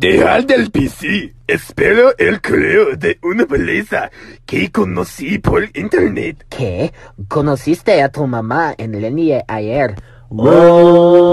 Dejar del PC. Espero el correo de una belleza que conocí por internet. ¿Qué? ¿Conociste a tu mamá en línea ayer? Oh.